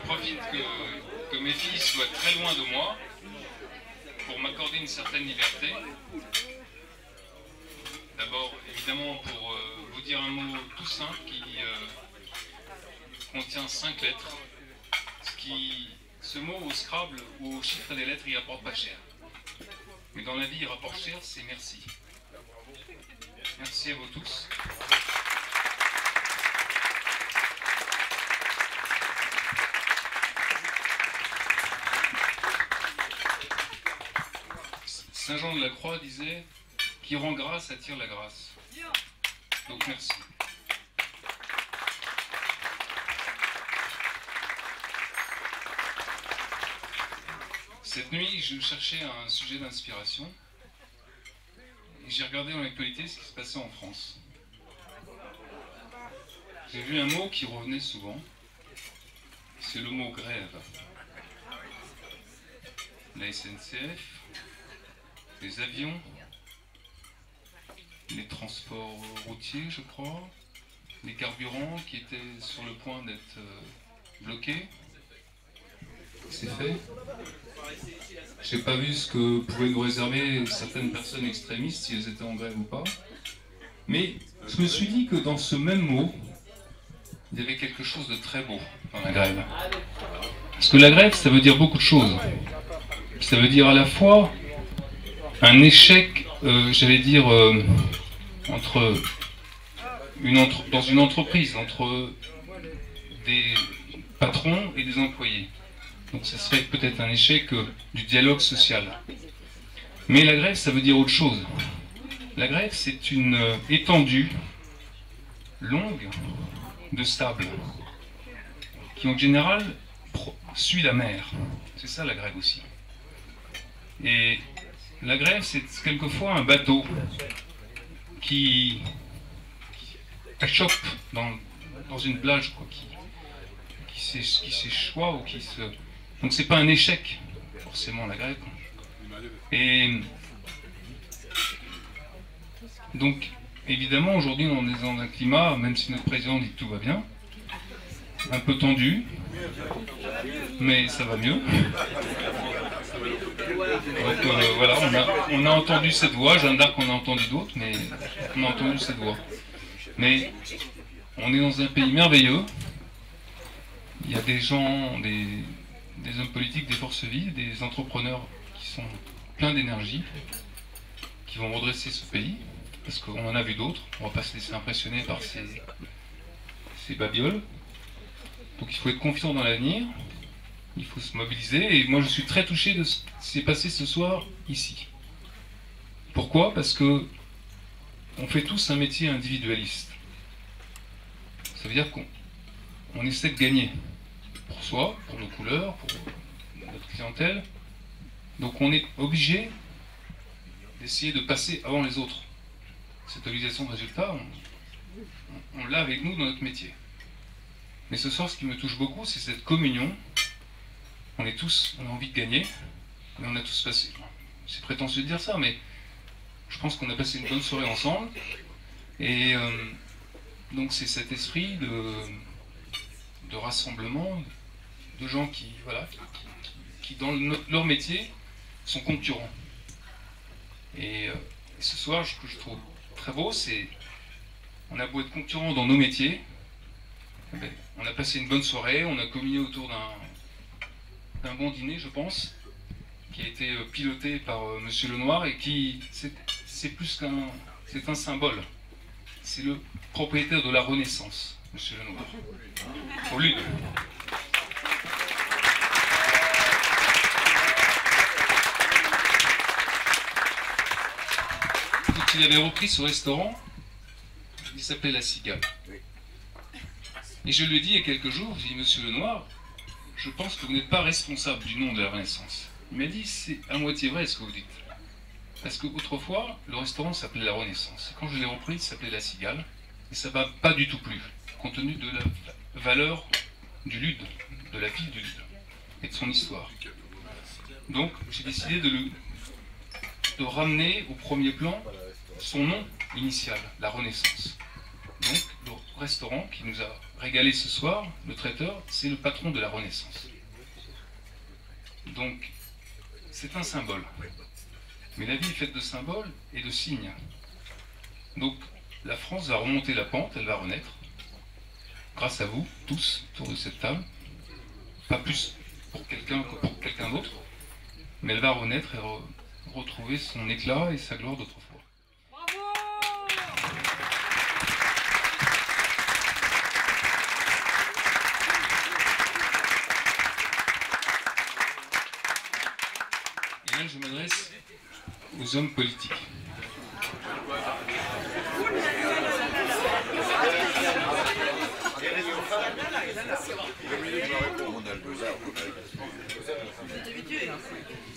profite que, mes filles soient très loin de moi pour m'accorder une certaine liberté. D'abord, évidemment, pour euh, vous dire un mot tout simple qui euh, contient cinq lettres. Ce, ce mot au Scrabble ou au chiffre des lettres, il rapporte pas cher. Mais dans la vie, il rapporte cher, c'est merci. Merci à vous tous. Saint Jean de la Croix disait Qui rend grâce attire la grâce. Donc merci. Cette nuit, je cherchais un sujet d'inspiration j'ai regardé dans l'actualité ce qui se passait en France. J'ai vu un mot qui revenait souvent, c'est le mot grève. La SNCF, les avions, les transports routiers, je crois, les carburants qui étaient sur le point d'être euh, bloqués. C'est fait. J'ai pas vu ce que pouvaient nous réserver certaines personnes extrémistes, si elles étaient en grève ou pas. Mais je me suis dit que dans ce même mot, il y avait quelque chose de très beau dans la grève. Parce que la grève, ça veut dire beaucoup de choses. Ça veut dire à la fois un échec, euh, j'allais dire, euh, entre une entre, dans une entreprise, entre des patrons et des employés. Donc ça serait peut-être un échec euh, du dialogue social. Mais la grève, ça veut dire autre chose. La grève, c'est une étendue longue de sable qui en général suit la mer. C'est ça la grève aussi. Et la grève, c'est quelquefois un bateau qui, chope dans, une plage, quoi, qui, qui s'échoue ou qui donc c'est pas un échec, forcément, la grève. Et donc, évidemment, aujourd'hui, on est dans un climat, même si notre président dit que tout va bien, un peu tendu, mais ça va mieux. Donc euh, voilà, on a, on a, entendu cette voix, Jeanne d'Arc on a entendu d'autres, mais on a entendu cette voix. Mais on est dans un pays merveilleux, il y a des gens, des, hommes politiques, des forces vives, des entrepreneurs qui sont pleins d'énergie, qui vont redresser ce pays, parce qu'on en a vu d'autres, on va pas se laisser impressionner par ces babioles. Donc il faut être confiant dans l'avenir, il faut se mobiliser, et moi je suis très touché de ce qui s'est passé ce soir ici. Pourquoi? Parce que on fait tous un métier individualiste. Ça veut dire qu'on essaie de gagner pour soi, pour nos couleurs, pour notre clientèle. Donc on est obligé d'essayer de passer avant les autres. Cette obligation de résultat, on, l'a avec nous dans notre métier. Mais ce soir, ce qui me touche beaucoup, c'est cette communion. On est tous, on a envie de gagner, mais on a tous passé. C'est prétentieux de dire ça, mais je pense qu'on a passé une bonne soirée ensemble. Et euh, donc c'est cet esprit de, rassemblement, de gens qui, voilà, qui, dans leur métier, sont concurrents. Et, euh, ce soir, ce que je trouve très beau, c'est on a beau être concurrents dans nos métiers, eh ben, on a passé une bonne soirée, on a communié autour d'un bon dîner, je pense, qui a été euh, piloté par M. Euh, Monsieur Lenoir et qui c'est plus qu'un c'est un symbole. C'est le propriétaire de la Renaissance, Monsieur Lenoir. Au lieu il avait repris ce restaurant, il s'appelait La Cigale. Et je lui ai dit il y a quelques jours, j'ai dit, Monsieur Lenoir, je pense que vous n'êtes pas responsable du nom de la Renaissance. Il m'a dit, c'est à moitié vrai ce que vous dites. Parce qu'autrefois, le restaurant s'appelait La Renaissance. Quand je l'ai repris, il s'appelait La Cigale. Et ça m'a pas du tout plu, compte tenu de la valeur du Lude, de la ville du Lude, et de son histoire. Donc, j'ai décidé de ramener au premier plan son nom initial, la Renaissance. Donc, restaurant qui nous a régalé ce soir, le traiteur, c'est le patron de la Renaissance. Donc, c'est un symbole. Mais la vie est faite de symboles et de signes. Donc, la France va remonter la pente, elle va renaître, grâce à vous, tous, autour de cette table. Pas plus pour quelqu'un que pour quelqu'un d'autre, mais elle va renaître et retrouver son éclat et sa gloire d'autrefois. Là, je m'adresse aux hommes politiques.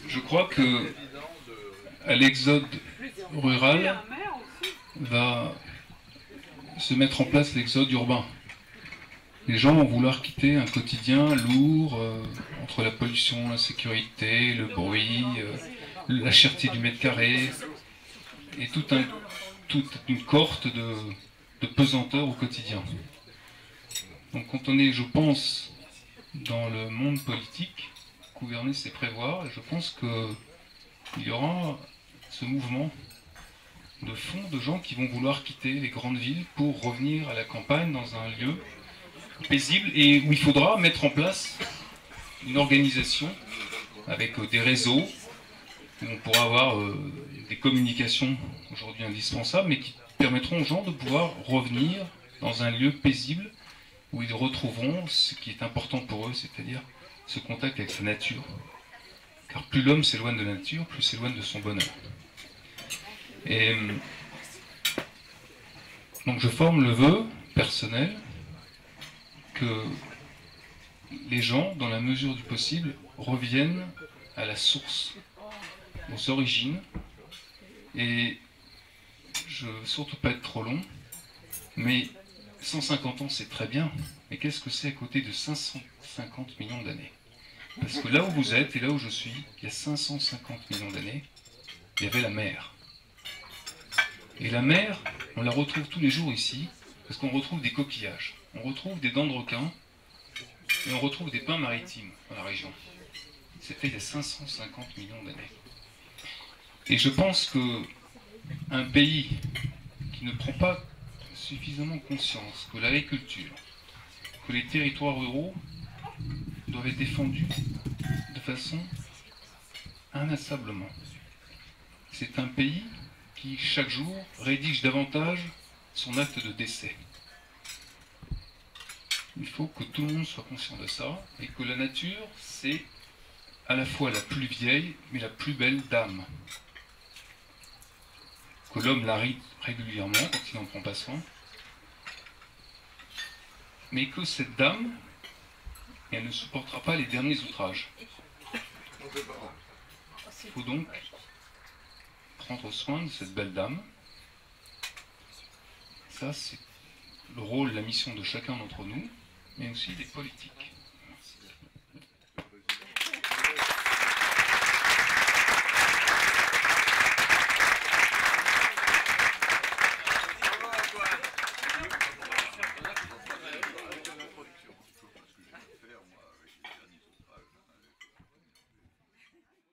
Je crois que à l'exode rural va se mettre en place l'exode urbain. Les gens vont vouloir quitter un quotidien lourd euh, entre la pollution, la sécurité, le bruit, euh, la cherté du mètre carré et toute une cohorte de, de pesanteur au quotidien. Donc quand on est, je pense, dans le monde politique, gouverner c'est prévoir, et je pense qu'il y aura ce mouvement de fond de gens qui vont vouloir quitter les grandes villes pour revenir à la campagne dans un lieu paisible et où il faudra mettre en place une organisation avec euh, des réseaux où on pourra avoir euh, des communications aujourd'hui indispensables mais qui permettront aux gens de pouvoir revenir dans un lieu paisible où ils retrouveront ce qui est important pour eux, c'est-à-dire ce contact avec la nature. Car plus l'homme s'éloigne de la nature, plus s'éloigne de son bonheur. Et donc je forme le vœu personnel que les gens, dans la mesure du possible, reviennent à la source, aux origines. Et je veux surtout pas être trop long, mais 150 ans c'est très bien, mais qu'est-ce que c'est à côté de 550 millions d'années? Parce que là où vous êtes et là où je suis, il y a 550 millions d'années, il y avait la mer. Et la mer, on la retrouve tous les jours ici, parce qu'on retrouve des coquillages, on retrouve des dents de requin, et on retrouve des pins maritimes dans la région. C'était il y a 550 millions d'années. Et je pense que un pays qui ne prend pas suffisamment conscience que l'agriculture, que les territoires ruraux doivent être défendus de façon inassablement. C'est un pays qui, chaque jour, rédige davantage son acte de décès. Il faut que tout le monde soit conscient de ça et que la nature, c'est à la fois la plus vieille mais la plus belle dame. Que l'homme la régulièrement quand il n'en prend pas soin. Mais que cette dame, elle ne supportera pas les derniers outrages. Il faut donc prendre soin de cette belle dame. Ça, c'est le rôle, la mission de chacun d'entre nous, mais aussi des politiques.